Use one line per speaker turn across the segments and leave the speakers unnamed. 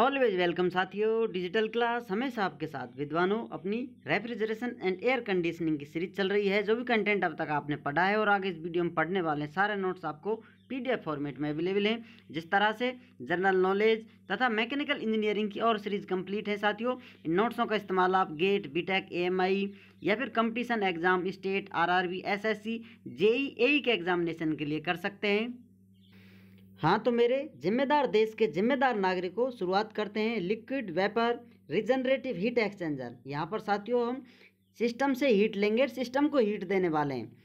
Always welcome साथियों digital class हमेशा आपके साथ विद्वानों, अपनी रेफ्रिजरेशन एंड एयर कंडीशनिंग की सीरीज़ चल रही है। जो भी कंटेंट अब तक आपने पढ़ा है और आगे इस वीडियो में पढ़ने वाले सारे नोट्स आपको पीडीएफ फॉर्मेट में अवेलेबल हैं। जिस तरह से जनरल नॉलेज तथा मैकेनिकल इंजीनियरिंग की और सीरीज़ कंप्लीट है साथियों, इन नोट्सों का इस्तेमाल आप गेट बीटेक एएमआई या फिर competition exam state RRB SSC JE के एग्जामिनेशन के लिए कर सकते हैं। हाँ तो मेरे जिम्मेदार देश के जिम्मेदार नागरिकों शुरुआत करते हैं liquid vapour regenerative heat exchanger. यहाँ पर साथियों हम सिस्टम से हीट लेंगे सिस्टम को हीट देने वाले हैं।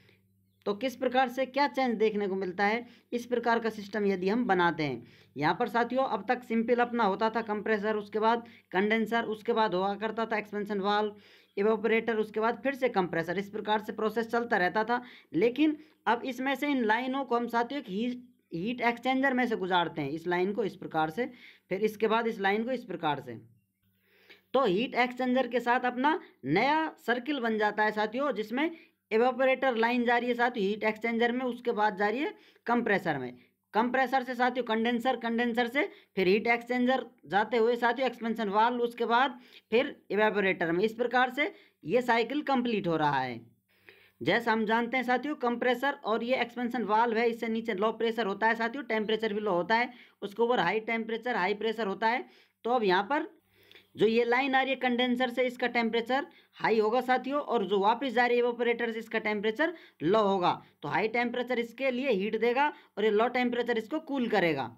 तो किस प्रकार से क्या चेंज देखने को मिलता है? इस प्रकार का सिस्टम यदि हम बनाते हैं। यहाँ पर साथियों अब तक सिंपल अपना होता था कंप्रेसर, उसके बाद कंडेंसर, उसके बाद हुआ करता था एक्सपेंशन वाल इवेपोरेटर, उसके बाद फिर से कंप्रेसर। इस प्रकार से प्रोसेस चलता रहता था। लेकिन अब इसमें से इन लाइनों को हम साथियों हीट हीट एक्सचेंजर में से गुजारते हैं इस लाइन को इस प्रकार से, फिर इसके बाद इस लाइन को इस प्रकार से। तो हीट एक्सचेंजर के साथ अपना नया सर्किल बन जाता है साथियों, जिसमें एवेपोरेटर लाइन जा रही है साथियों, हीट एक्सचेंजर में, उसके बाद जा रही है कंप्रेसर में। कंप्रेसर से साथियों कंडेंसर कंडेंसर से, फिर हीट एक्सचेंजर जाते हुए साथियों एक्सपेंशन वाल्व उसके बाद फिर एवेपोरेटर में। इस प्रकार से ये साइकिल कंप्लीट हो रहा है। जैसा हम जानते हैं साथियों कंप्रेसर और ये एक्सपेंशन वाल्व है, इससे नीचे लो प्रेशर होता है साथियों टेम्परेचर भी लो होता है, उसके ऊपर हाई टेम्परेचर हाई प्रेशर होता है। तो अब यहाँ पर जो ये लाइन आ रही है कंडेंसर से इसका टेम्परेचर हाई होगा साथियों और जो वापस जा रही है ऑपरेटर से इसका टेम्परेचर लो होगा। तो हाई टेम्परेचर इसके लिए हीट देगा और ये लो टेम्परेचर इसको कूल करेगा।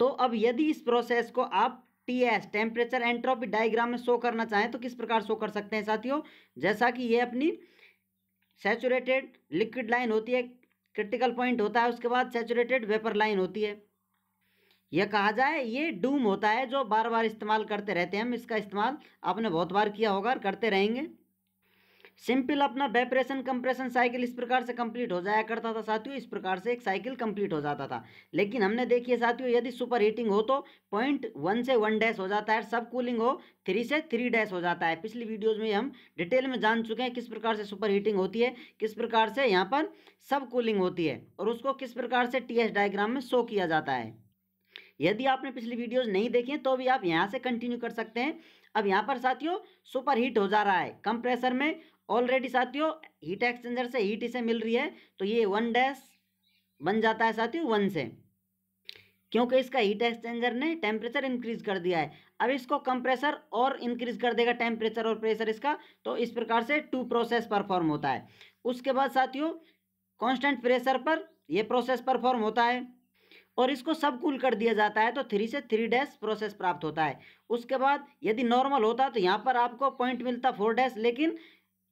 तो अब यदि इस प्रोसेस को आप T S temperature entropy diagram में शो करना चाहें तो किस प्रकार शो कर सकते हैं साथियों? जैसा कि ये अपनी सैचुरेटेड लिक्विड लाइन होती है, क्रिटिकल पॉइंट होता है, उसके बाद सेचुरेटेड वेपर लाइन होती है। यह कहा जाए, ये डूम होता है जो बार बार इस्तेमाल करते रहते हैं हम, इसका इस्तेमाल आपने बहुत बार किया होगा और करते रहेंगे। सिंपल अपना वेपरेशन कंप्रेशन साइकिल इस प्रकार से कंप्लीट हो जाया करता था साथियों, इस प्रकार से एक साइकिल कंप्लीट हो जाता था। लेकिन हमने देखिए साथियों, यदि सुपर हीटिंग हो तो पॉइंट वन से वन डैश हो जाता है सब कूलिंग हो थ्री से थ्री डैश हो जाता है। पिछली वीडियोज़ में हम डिटेल में जान चुके हैं किस प्रकार से सुपर हीटिंग होती है, किस प्रकार से यहाँ पर सब कूलिंग होती है, और उसको किस प्रकार से टीएस डायग्राम में शो किया जाता है। यदि आपने पिछली वीडियोज़ नहीं देखी तो भी आप यहाँ से कंटिन्यू कर सकते हैं। अब यहाँ पर साथियों सुपर हीट हो जा रहा है कंप्रेसर में ऑलरेडी साथियों, हीट एक्सचेंजर से हीट इसे मिल रही है तो ये वन डैश बन जाता है साथियों, वन से। क्योंकि इसका हीट एक्सचेंजर ने टेम्परेचर इंक्रीज कर दिया है। अब इसको कंप्रेसर और इंक्रीज कर देगा टेम्परेचर और प्रेशर इसका तो इस प्रकार से टू प्रोसेस परफॉर्म होता है। उसके बाद साथियों, कांस्टेंट प्रेशर पर यह प्रोसेस परफॉर्म होता है और इसको सब कूल कर दिया जाता है तो थ्री से थ्री डैश प्रोसेस प्राप्त होता है। उसके बाद यदि नॉर्मल होता तो यहाँ पर आपको पॉइंट मिलता फोर डैश, लेकिन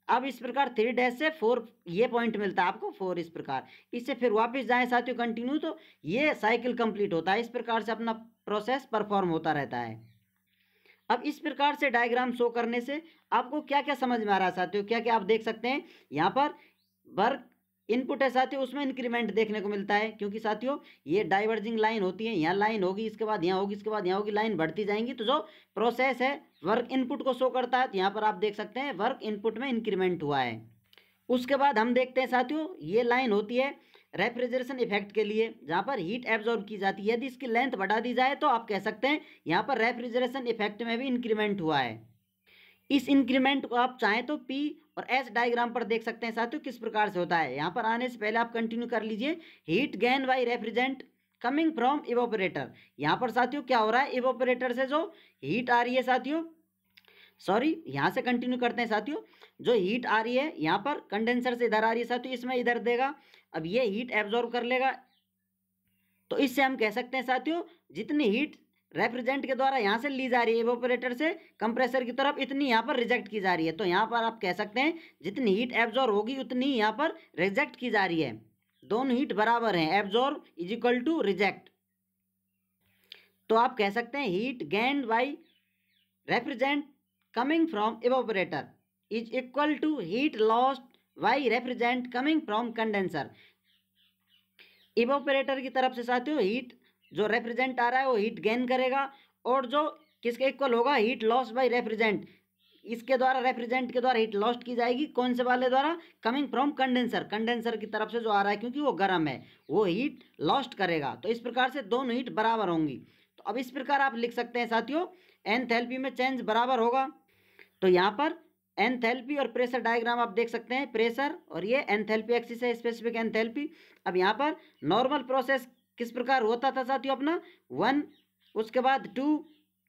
अब इस प्रकार थ्री डैश से फोर ये पॉइंट मिलता है आपको फोर इस प्रकार। इससे फिर वापस जाए साथियों कंटिन्यू तो ये साइकिल कंप्लीट होता है। इस प्रकार से अपना प्रोसेस परफॉर्म होता रहता है। अब इस प्रकार से डायग्राम शो करने से आपको क्या क्या समझ में आ रहा है साथियों? क्या क्या आप देख सकते हैं? यहाँ पर वर्क इनपुट है साथियों, उसमें इंक्रीमेंट देखने को मिलता है, क्योंकि साथियों, ये डाइवर्जिंग लाइन होती है, यहाँ लाइन होगी, इसके बाद यहाँ होगी, इसके बाद यहाँ होगी लाइन बढ़ती जाएँगी तो जो प्रोसेस है वर्क इनपुट को शो करता है तो यहाँ पर आप देख सकते हैं वर्क इनपुट में इंक्रीमेंट हुआ है। उसके बाद हम देखते हैं साथियों, ये लाइन होती है रेफ्रिजरेशन इफ़ेक्ट के लिए, जहाँ पर हीट एब्जॉर्ब की जाती है। यदि इसकी लेंथ बढ़ा दी जाए तो आप कह सकते हैं, यहाँ पर रेफ्रिजरेशन इफ़ेक्ट में भी इंक्रीमेंट हुआ है। इस इंक्रीमेंट को आप चाहें तो पी और एस डायग्राम पर देख सकते हैं साथियों, किस प्रकार से होता है। यहाँ पर आने से पहले आप कंटिन्यू कर लीजिए। Heat gain by refrigerant coming from evaporator यहाँ पर साथियों, क्या हो रहा है? इवोपरेटर से जो हीट आ रही है साथियों सॉरी यहाँ से कंटिन्यू करते हैं साथियों। जो हीट आ रही है, यहाँ पर कंडेंसर से इधर आ रही है साथियों, इसमें इधर देगा। अब ये हीट एब्जॉर्व कर लेगा। तो इससे हम कह सकते हैं साथियों, जितनी हीट रेफ्रिजेंट के द्वारा यहाँ से ली जा रही है एवोपरेटर से कंप्रेसर की तरफ़ इतनी यहाँ पर रिजेक्ट की जा रही है। तो यहाँ पर आप कह सकते हैं, जितनी हीट एब्जॉर्व होगी, उतनी यहाँ पर रिजेक्ट की जा रही है। दोनों हीट बराबर हैं absorb is equal to reject तो आप कह सकते हैं heat gained by refrigerant coming from evaporator is equal to heat lost by refrigerant coming from condenser evaporator की तरफ़ से साथियों हीट जो रेफ्रिजेंट आ रहा है वो हीट गेन करेगा और जो किसके इक्वल होगा? हीट लॉस बाई रेफ्रिजेंट इसके द्वारा रेफ्रिजेंट के द्वारा हीट लॉस्ट की जाएगी कौन से वाले द्वारा? कमिंग फ्रॉम कंडेंसर कंडेंसर की तरफ़ से जो आ रहा है क्योंकि वो गर्म है, वो हीट लॉस्ट करेगा। तो इस प्रकार से दोनों हीट बराबर होंगी। तो अब इस प्रकार आप लिख सकते हैं साथियों एंथैल्पी में चेंज बराबर होगा। तो यहाँ पर एंथैल्पी और प्रेशर डायग्राम आप देख सकते हैं। प्रेशर और ये एंथैल्पी एक्सिस है स्पेसिफिक एंथैल्पी अब यहाँ पर नॉर्मल प्रोसेस किस प्रकार होता था साथियों अपना? वन उसके बाद टू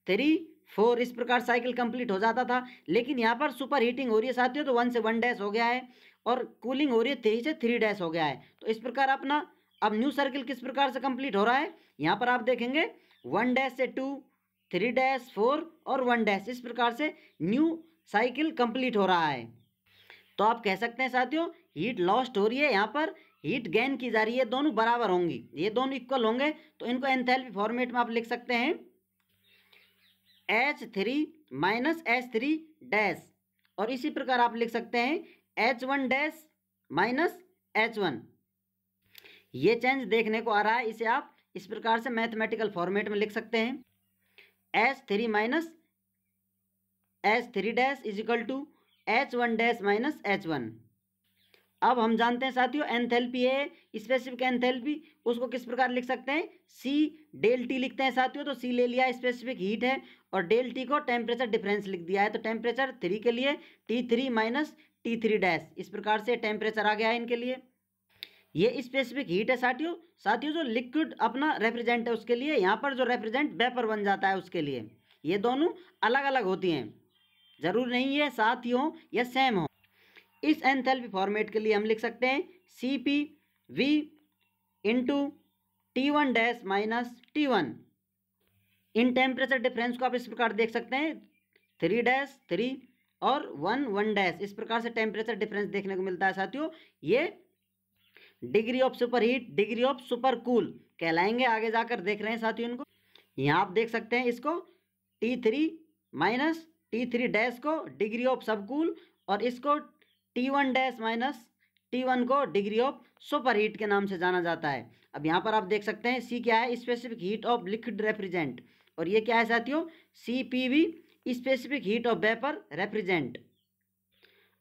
थ्री फोर इस प्रकार साइकिल कंप्लीट हो जाता था। लेकिन यहाँ पर सुपर हीटिंग हो रही है साथियों तो वन से वन डैश हो गया है और कूलिंग हो रही है थ्री से थ्री डैश हो गया है। तो इस प्रकार अपना, अब न्यू सर्किल किस प्रकार से कंप्लीट हो रहा है? यहाँ पर आप देखेंगे वन डैश से टू थ्री डैश फोर और वन डैश इस प्रकार से न्यू साइकिल कंप्लीट हो रहा है। तो आप कह सकते हैं साथियों हीट लॉस्ट हो रही है यहाँ पर हीट गेन की जा रही है, दोनों बराबर होंगी। ये दोनों इक्वल होंगे तो इनको एंथैल्पी फॉर्मेट में आप लिख सकते हैं। H three minus H three dash और इसी प्रकार आप लिख सकते हैं H one dash minus H one ये चेंज देखने को आ रहा है, इसे आप इस प्रकार से मैथमेटिकल फॉर्मेट में लिख सकते हैं। H three minus H three dash is equal to H one dash minus H one अब हम जानते हैं साथियों एंथैल्पी है स्पेसिफिक एंथैल्पी उसको किस प्रकार लिख सकते हैं? सी डेल टी लिखते हैं साथियों तो सी ले लिया स्पेसिफिक हीट है, और डेल टी को टेम्परेचर डिफरेंस लिख दिया है तो टेम्परेचर थ्री के लिए T three minus T three dash इस प्रकार से टेम्परेचर आ गया है इनके लिए। ये स्पेसिफिक हीट है साथियों साथियों जो लिक्विड अपना रेप्रेजेंट है उसके लिए, यहाँ पर जो रेप्रेजेंट वेपर बन जाता है उसके लिए, ये दोनों अलग अलग होती हैं, ज़रूर नहीं है साथ ही हो या सेम हो। इस एंथैल्पी फॉर्मेट के लिए हम लिख सकते हैं C P V into T one dash minus T one इन टेम्परेचर डिफरेंस को आप इस प्रकार देख सकते हैं। थ्री डैश थ्री और वन वन डैश इस प्रकार से टेम्परेचर डिफरेंस देखने को मिलता है साथियों। ये degree of super heat degree of super cool कहलाएँगे। आगे जाकर देख रहे हैं साथियों इनको। यहाँ आप देख सकते हैं इसको T three minus T three dash को डिग्री ऑफ़ सबकूल और इसको T one dash minus T one को डिग्री ऑफ़ सुपर हीट के नाम से जाना जाता है। अब यहाँ पर आप देख सकते हैं सी क्या है? Specific heat of liquid refrigerant और ये क्या है साथियों? C P V specific heat of vapour refrigerant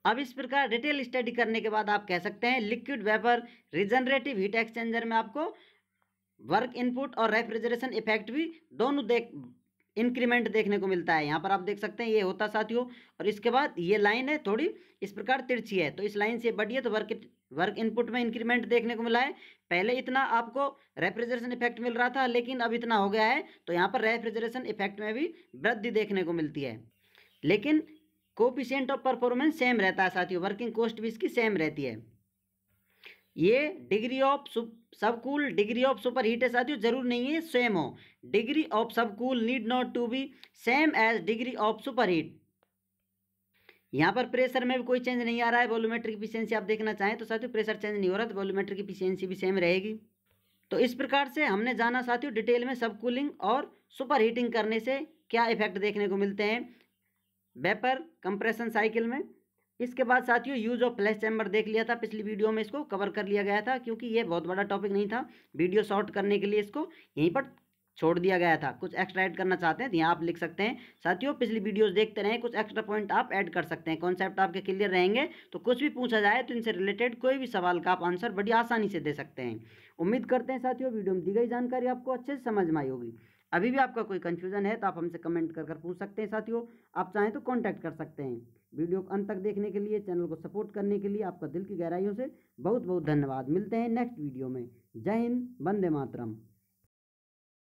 अब इस प्रकार डिटेल स्टडी करने के बाद आप कह सकते हैं liquid vapour regenerative heat exchanger में आपको वर्क इनपुट और रेफ्रिजरेशन इफ़ेक्ट भी दोनों देख इंक्रीमेंट देखने को मिलता है। यहाँ पर आप देख सकते हैं, ये होता साथियों, और इसके बाद ये लाइन है, थोड़ी इस प्रकार तिरछी है। तो इस लाइन से बढ़िए तो वर्क वर्क इनपुट में इंक्रीमेंट देखने को मिला है। पहले इतना आपको रेफ्रिजरेशन इफ़ेक्ट मिल रहा था, लेकिन अब इतना हो गया है तो यहाँ पर रेफ्रिजरेशन इफ़ेक्ट में भी वृद्धि देखने को मिलती है। लेकिन कोपिशियंट ऑफ़ परफॉर्मेंस सेम रहता है साथियों वर्किंग कॉस्ट भी इसकी सेम रहती है। ये degree of sup, subcool degree of super heat है साथियों, ज़रूर नहीं है सेम हो। Degree of subcool need not to be same as degree of super heat यहाँ पर प्रेशर में भी कोई चेंज नहीं आ रहा है वॉल्यूमेट्रिक इफिशियंसी आप देखना चाहें तो साथियों, प्रेशर चेंज नहीं हो रहा तो वॉल्यूमेट्रिक इफिशियंसी भी सेम रहेगी। तो इस प्रकार से हमने जाना साथियों डिटेल में सब कूलिंग और सुपर हीटिंग करने से क्या इफ़ेक्ट देखने को मिलते हैं? वेपर कंप्रेशन साइकिल में इसके बाद साथियों यूज़ ऑफ़ फ्लैश चैम्बर देख लिया था, पिछली वीडियो में इसको कवर कर लिया गया था, क्योंकि ये बहुत बड़ा टॉपिक नहीं था। वीडियो शॉर्ट करने के लिए इसको यहीं पर छोड़ दिया गया था। कुछ एक्स्ट्रा ऐड करना चाहते हैं तो यहाँ आप लिख सकते हैं। साथियों, पिछली वीडियोस देखते रहें, कुछ एक्स्ट्रा पॉइंट आप ऐड कर सकते हैं। कॉन्सेप्ट आपके क्लियर रहेंगे तो कुछ भी पूछा जाए तो इनसे रिलेटेड कोई भी सवाल का आप आंसर बड़ी आसानी से दे सकते हैं। उम्मीद करते हैं साथियों वीडियो में दी गई जानकारी आपको अच्छे से समझ में आई होगी। अभी भी आपका कोई कन्फ्यूज़न है तो आप हमसे कमेंट कर कर पूछ सकते हैं साथियों। आप चाहें तो कॉन्टैक्ट कर सकते हैं। वीडियो को अंत तक देखने के लिए, चैनल को सपोर्ट करने के लिए आपका दिल की गहराइयों से बहुत बहुत धन्यवाद। मिलते हैं नेक्स्ट वीडियो में। जय हिंद, वंदे मातरम।